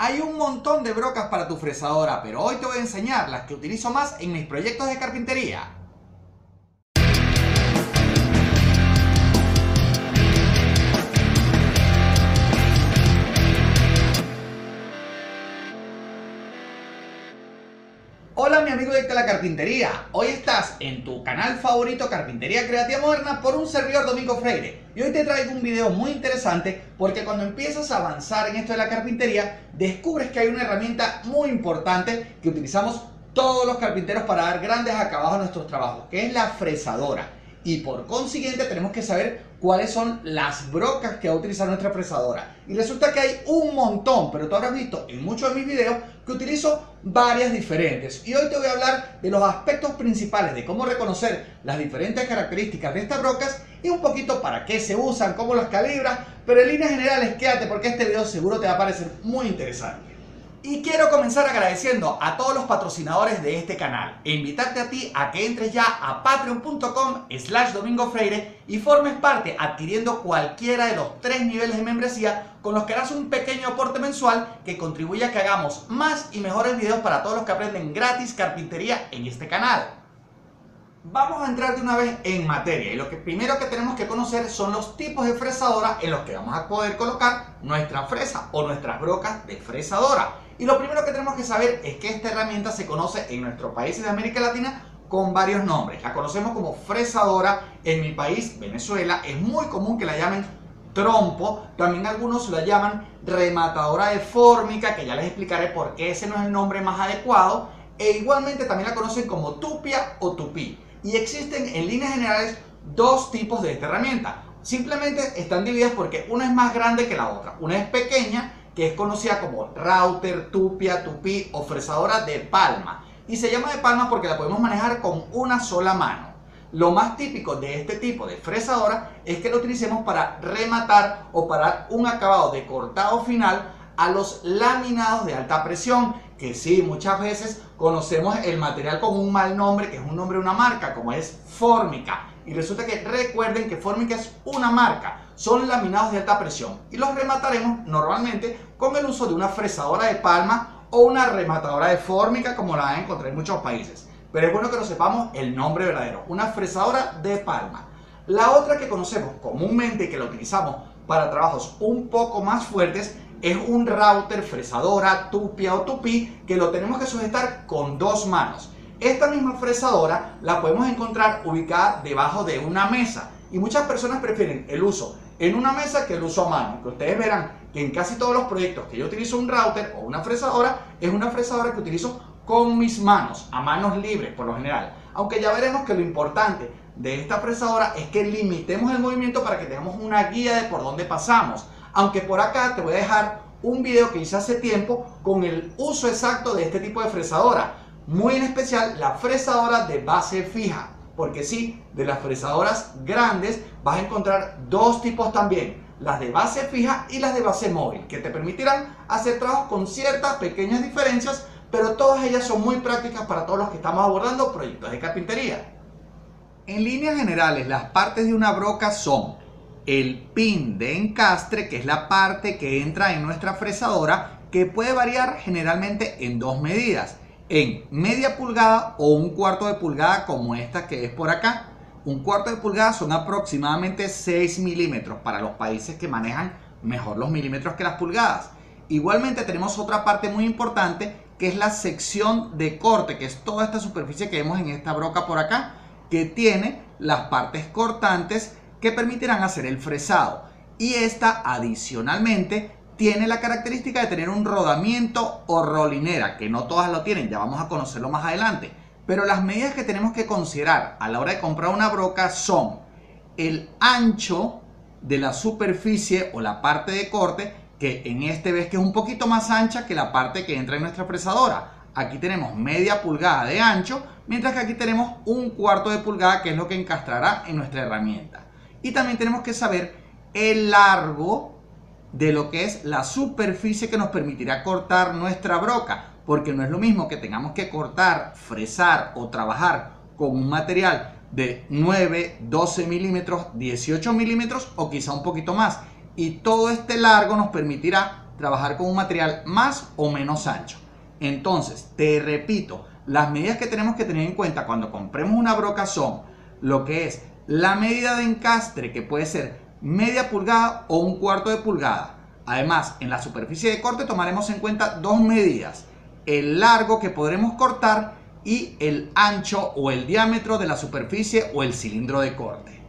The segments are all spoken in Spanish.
Hay un montón de brocas para tu fresadora, pero hoy te voy a enseñar las que utilizo más en mis proyectos de carpintería. La carpintería, hoy estás en tu canal favorito Carpintería Creativa Moderna por un servidor Domingo Freire. Y hoy te traigo un video muy interesante porque cuando empiezas a avanzar en esto de la carpintería descubres que hay una herramienta muy importante que utilizamos todos los carpinteros para dar grandes acabados a nuestros trabajos que es la fresadora y por consiguiente tenemos que saber cuáles son las brocas que va a utilizar nuestra fresadora. Y resulta que hay un montón, pero tú habrás visto en muchos de mis videos que utilizo varias diferentes. Y hoy te voy a hablar de los aspectos principales de cómo reconocer las diferentes características de estas brocas y un poquito para qué se usan, cómo las calibras, pero en líneas generales quédate porque este video seguro te va a parecer muy interesante. Y quiero comenzar agradeciendo a todos los patrocinadores de este canal e invitarte a ti a que entres ya a patreon.com slash domingo freire y formes parte adquiriendo cualquiera de los tres niveles de membresía con los que harás un pequeño aporte mensual que contribuye a que hagamos más y mejores videos para todos los que aprenden gratis carpintería en este canal. Vamos a entrar de una vez en materia y lo que primero que tenemos que conocer son los tipos de fresadora en los que vamos a poder colocar nuestra fresa o nuestras brocas de fresadora. Y lo primero que tenemos que saber es que esta herramienta se conoce en nuestros países de América Latina con varios nombres. La conocemos como fresadora en mi país, Venezuela. Es muy común que la llamen trompo. También algunos la llaman rematadora de fórmica, que ya les explicaré por qué ese no es el nombre más adecuado. E igualmente también la conocen como tupia o tupí. Y existen en líneas generales dos tipos de esta herramienta. Simplemente están divididas porque una es más grande que la otra. Una es pequeña que es conocida como router, tupia, tupí o fresadora de palma. Y se llama de palma porque la podemos manejar con una sola mano. Lo más típico de este tipo de fresadora es que lo utilicemos para rematar o para un acabado de cortado final a los laminados de alta presión, que sí, muchas veces conocemos el material con un mal nombre, que es un nombre de una marca, como es Fórmica. Y resulta que recuerden que Formica es una marca, son laminados de alta presión y los remataremos normalmente con el uso de una fresadora de palma o una rematadora de fórmica como la van a encontrar en muchos países. Pero es bueno que lo sepamos el nombre verdadero, una fresadora de palma. La otra que conocemos comúnmente y que la utilizamos para trabajos un poco más fuertes es un router, fresadora, tupia o tupí que lo tenemos que sujetar con dos manos. Esta misma fresadora la podemos encontrar ubicada debajo de una mesa y muchas personas prefieren el uso en una mesa que el uso a mano. Que ustedes verán que en casi todos los proyectos que yo utilizo un router o una fresadora, es una fresadora que utilizo con mis manos, a manos libres por lo general. Aunque ya veremos que lo importante de esta fresadora es que limitemos el movimiento para que tengamos una guía de por dónde pasamos. Aunque por acá te voy a dejar un video que hice hace tiempo con el uso exacto de este tipo de fresadora. Muy en especial la fresadora de base fija, porque sí, de las fresadoras grandes vas a encontrar dos tipos también, las de base fija y las de base móvil, que te permitirán hacer trabajos con ciertas pequeñas diferencias, pero todas ellas son muy prácticas para todos los que estamos abordando proyectos de carpintería. En líneas generales, las partes de una broca son el pin de encastre, que es la parte que entra en nuestra fresadora, que puede variar generalmente en dos medidas en media pulgada o un cuarto de pulgada como esta que es por acá. Un cuarto de pulgada son aproximadamente 6 milímetros para los países que manejan mejor los milímetros que las pulgadas. Igualmente tenemos otra parte muy importante que es la sección de corte, que es toda esta superficie que vemos en esta broca por acá, que tiene las partes cortantes que permitirán hacer el fresado. Y esta adicionalmente tiene la característica de tener un rodamiento o rolinera, que no todas lo tienen, ya vamos a conocerlo más adelante. Pero las medidas que tenemos que considerar a la hora de comprar una broca son el ancho de la superficie o la parte de corte, que en este ves que es un poquito más ancha que la parte que entra en nuestra fresadora. Aquí tenemos media pulgada de ancho, mientras que aquí tenemos un cuarto de pulgada, que es lo que encastrará en nuestra herramienta. Y también tenemos que saber el largo de lo que es la superficie que nos permitirá cortar nuestra broca, porque no es lo mismo que tengamos que cortar, fresar o trabajar con un material de 9, 12 milímetros, 18 milímetros o quizá un poquito más. Y todo este largo nos permitirá trabajar con un material más o menos ancho. Entonces, te repito, las medidas que tenemos que tener en cuenta cuando compremos una broca son lo que es la medida de encastre, que puede ser media pulgada o un cuarto de pulgada. Además, en la superficie de corte tomaremos en cuenta dos medidas. El largo que podremos cortar y el ancho o el diámetro de la superficie o el cilindro de corte.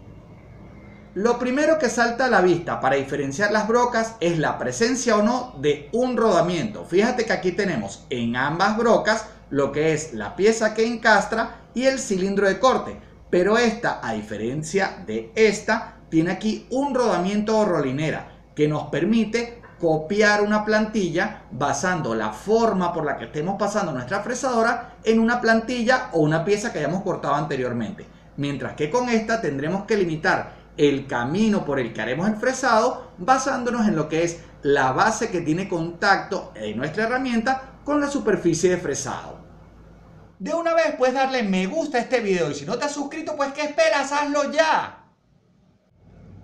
Lo primero que salta a la vista para diferenciar las brocas es la presencia o no de un rodamiento. Fíjate que aquí tenemos en ambas brocas lo que es la pieza que encastra y el cilindro de corte. Pero esta, a diferencia de esta, tiene aquí un rodamiento o rolinera que nos permite copiar una plantilla basando la forma por la que estemos pasando nuestra fresadora en una plantilla o una pieza que hayamos cortado anteriormente. Mientras que con esta tendremos que limitar el camino por el que haremos el fresado basándonos en lo que es la base que tiene contacto en nuestra herramienta con la superficie de fresado. De una vez puedes darle me gusta a este video y si no te has suscrito pues ¿qué esperas? Hazlo ya.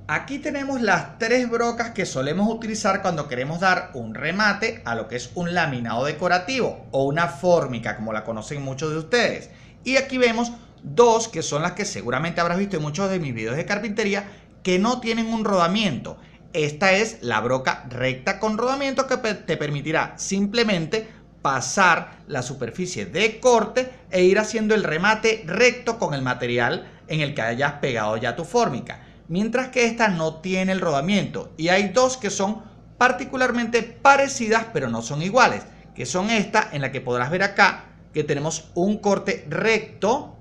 Aquí tenemos las tres brocas que solemos utilizar cuando queremos dar un remate a lo que es un laminado decorativo o una fórmica como la conocen muchos de ustedes. Y aquí vemos dos que son las que seguramente habrás visto en muchos de mis videos de carpintería que no tienen un rodamiento. Esta es la broca recta con rodamiento que te permitirá simplemente pasar la superficie de corte e ir haciendo el remate recto con el material en el que hayas pegado ya tu fórmica mientras que esta no tiene el rodamiento. Y hay dos que son particularmente parecidas, pero no son iguales, que son esta, en la que podrás ver acá que tenemos un corte recto.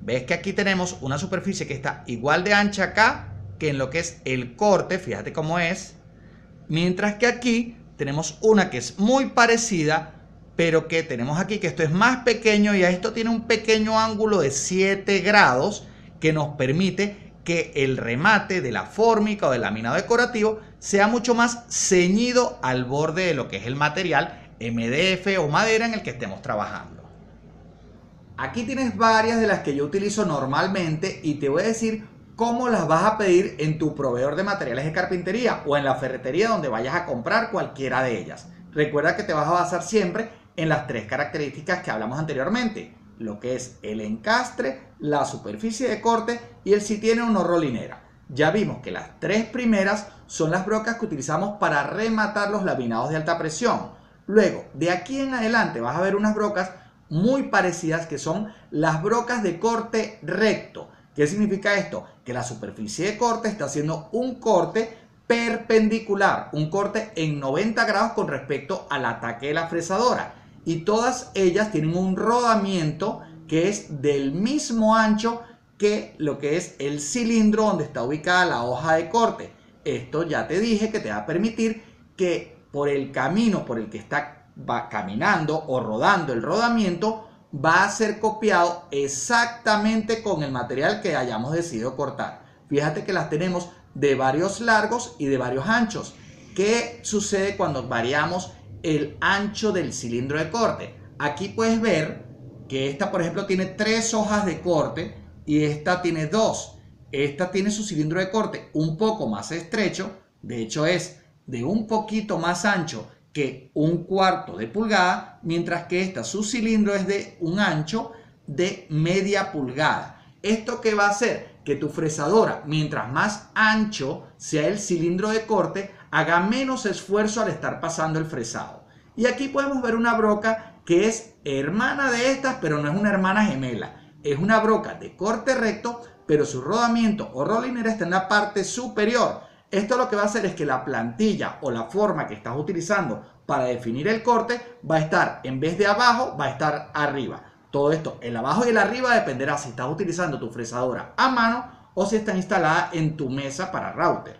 Ves que aquí tenemos una superficie que está igual de ancha acá que en lo que es el corte, fíjate cómo es. Mientras que aquí tenemos una que es muy parecida, pero que tenemos aquí que esto es más pequeño y a esto tiene un pequeño ángulo de 7 grados que nos permite que el remate de la fórmica o del laminado decorativo sea mucho más ceñido al borde de lo que es el material MDF o madera en el que estemos trabajando. Aquí tienes varias de las que yo utilizo normalmente y te voy a decir cómo las vas a pedir en tu proveedor de materiales de carpintería o en la ferretería donde vayas a comprar cualquiera de ellas. Recuerda que te vas a basar siempre en las tres características que hablamos anteriormente lo que es el encastre, la superficie de corte y el si tiene una rolinera. Ya vimos que las tres primeras son las brocas que utilizamos para rematar los laminados de alta presión. Luego, de aquí en adelante vas a ver unas brocas muy parecidas que son las brocas de corte recto. ¿Qué significa esto? Que la superficie de corte está haciendo un corte perpendicular, un corte en 90 grados con respecto al ataque de la fresadora y todas ellas tienen un rodamiento que es del mismo ancho que lo que es el cilindro donde está ubicada la hoja de corte. Esto ya te dije que te va a permitir que por el camino por el que está va caminando o rodando el rodamiento va a ser copiado exactamente con el material que hayamos decidido cortar. Fíjate que las tenemos de varios largos y de varios anchos. ¿Qué sucede cuando variamos el ancho del cilindro de corte. Aquí puedes ver que esta, por ejemplo, tiene tres hojas de corte y esta tiene dos. Esta tiene su cilindro de corte un poco más estrecho, de hecho es de un poquito más ancho que un cuarto de pulgada, mientras que esta, su cilindro es de un ancho de media pulgada. ¿Esto qué va a hacer? Que tu fresadora, mientras más ancho sea el cilindro de corte, haga menos esfuerzo al estar pasando el fresado. Y aquí podemos ver una broca que es hermana de estas, pero no es una hermana gemela. Es una broca de corte recto, pero su rodamiento o rolinera está en la parte superior. Esto lo que va a hacer es que la plantilla o la forma que estás utilizando para definir el corte va a estar, en vez de abajo, va a estar arriba. Todo esto, el abajo y el arriba dependerá si estás utilizando tu fresadora a mano o si está instalada en tu mesa para router.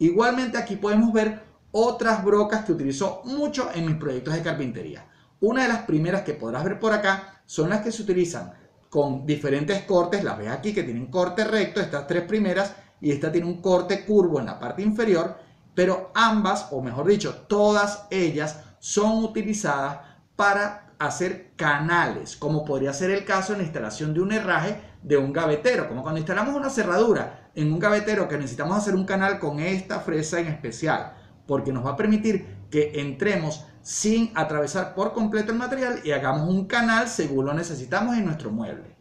Igualmente aquí podemos ver otras brocas que utilizo mucho en mis proyectos de carpintería. Una de las primeras que podrás ver por acá son las que se utilizan con diferentes cortes. Las ves aquí que tienen corte recto, estas tres primeras, y esta tiene un corte curvo en la parte inferior, pero ambas, o mejor dicho, todas ellas son utilizadas para hacer canales, como podría ser el caso en la instalación de un herraje de un gavetero, como cuando instalamos una cerradura en un gavetero que necesitamos hacer un canal con esta fresa en especial, porque nos va a permitir que entremos sin atravesar por completo el material y hagamos un canal según lo necesitamos en nuestro mueble.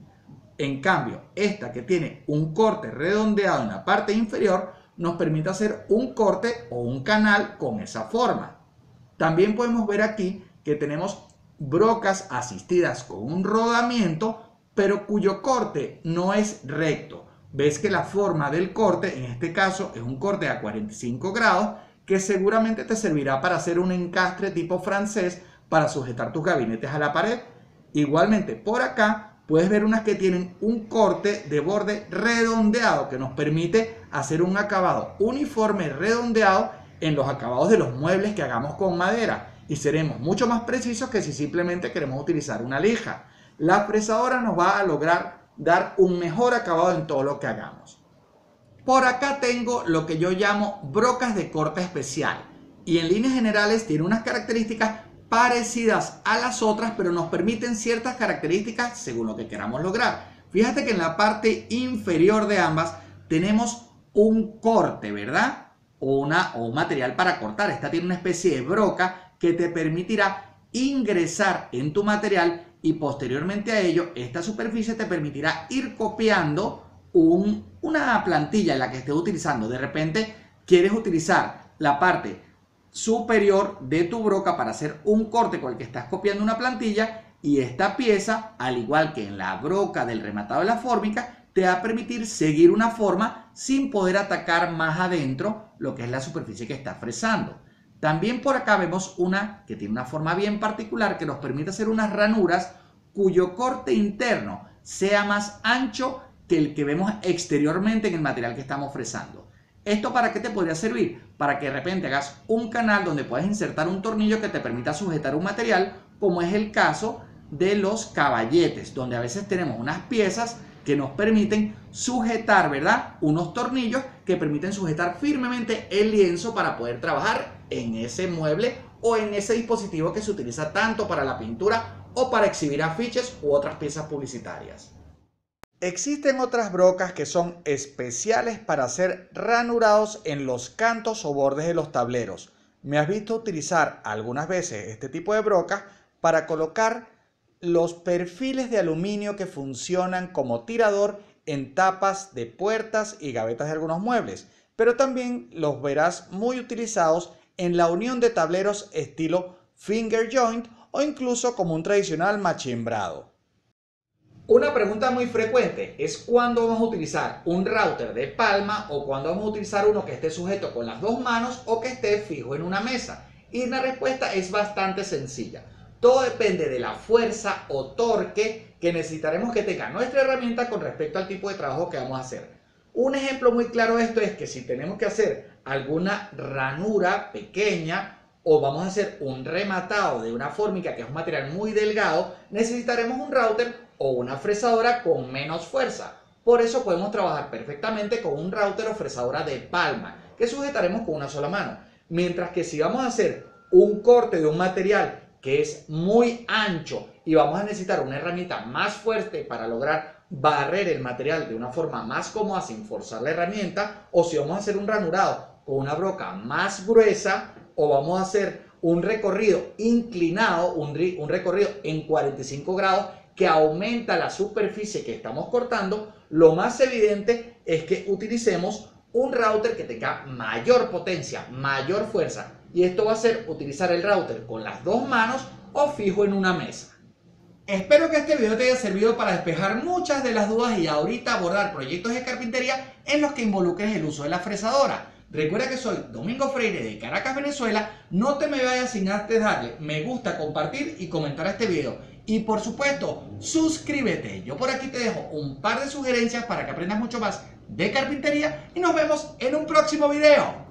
En cambio, esta que tiene un corte redondeado en la parte inferior nos permite hacer un corte o un canal con esa forma. También podemos ver aquí que tenemos brocas asistidas con un rodamiento, pero cuyo corte no es recto. Ves que la forma del corte, en este caso, es un corte a 45 grados, que seguramente te servirá para hacer un encastre tipo francés para sujetar tus gabinetes a la pared. Igualmente, por acá puedes ver unas que tienen un corte de borde redondeado que nos permite hacer un acabado uniforme redondeado en los acabados de los muebles que hagamos con madera y seremos mucho más precisos que si simplemente queremos utilizar una lija. La fresadora nos va a lograr dar un mejor acabado en todo lo que hagamos. Por acá tengo lo que yo llamo brocas de corte especial y en líneas generales tiene unas características parecidas a las otras pero nos permiten ciertas características según lo que queramos lograr. Fíjate que en la parte inferior de ambas tenemos un corte, ¿verdad? O, una, o un material para cortar. Esta tiene una especie de broca que te permitirá ingresar en tu material y posteriormente a ello esta superficie te permitirá ir copiando una plantilla en la que estés utilizando. De repente quieres utilizar la parte superior de tu broca para hacer un corte con el que estás copiando una plantilla y esta pieza, al igual que en la broca del rematado de la fórmica, te va a permitir seguir una forma sin poder atacar más adentro lo que es la superficie que estás fresando. También por acá vemos una que tiene una forma bien particular que nos permite hacer unas ranuras cuyo corte interno sea más ancho que el que vemos exteriormente en el material que estamos fresando. ¿Esto para qué te podría servir? Para que de repente hagas un canal donde puedes insertar un tornillo que te permita sujetar un material, como es el caso de los caballetes, donde a veces tenemos unas piezas que nos permiten sujetar, ¿verdad? Unos tornillos que permiten sujetar firmemente el lienzo para poder trabajar en ese mueble o en ese dispositivo que se utiliza tanto para la pintura o para exhibir afiches u otras piezas publicitarias. Existen otras brocas que son especiales para hacer ranurados en los cantos o bordes de los tableros. Me has visto utilizar algunas veces este tipo de brocas para colocar los perfiles de aluminio que funcionan como tirador en tapas de puertas y gavetas de algunos muebles, pero también los verás muy utilizados en la unión de tableros estilo finger joint o incluso como un tradicional machimbrado. Una pregunta muy frecuente es cuándo vamos a utilizar un router de palma o cuándo vamos a utilizar uno que esté sujeto con las dos manos o que esté fijo en una mesa. Y la respuesta es bastante sencilla. Todo depende de la fuerza o torque que necesitaremos que tenga nuestra herramienta con respecto al tipo de trabajo que vamos a hacer. Un ejemplo muy claro de esto es que si tenemos que hacer alguna ranura pequeña o vamos a hacer un rematado de una fórmica que es un material muy delgado, necesitaremos un router o una fresadora con menos fuerza. Por eso podemos trabajar perfectamente con un router o fresadora de palma que sujetaremos con una sola mano. Mientras que si vamos a hacer un corte de un material que es muy ancho y vamos a necesitar una herramienta más fuerte para lograr barrer el material de una forma más cómoda sin forzar la herramienta o si vamos a hacer un ranurado con una broca más gruesa o vamos a hacer un recorrido inclinado, un, un recorrido en 45 grados que aumenta la superficie que estamos cortando, lo más evidente es que utilicemos un router que tenga mayor potencia, mayor fuerza y esto va a ser utilizar el router con las dos manos o fijo en una mesa. Espero que este video te haya servido para despejar muchas de las dudas y ahorita abordar proyectos de carpintería en los que involucres el uso de la fresadora. Recuerda que soy Domingo Freire de Caracas, Venezuela. No te me vayas sin antes darle me gusta, compartir y comentar este video. Y por supuesto, suscríbete. Yo por aquí te dejo un par de sugerencias para que aprendas mucho más de carpintería y nos vemos en un próximo video.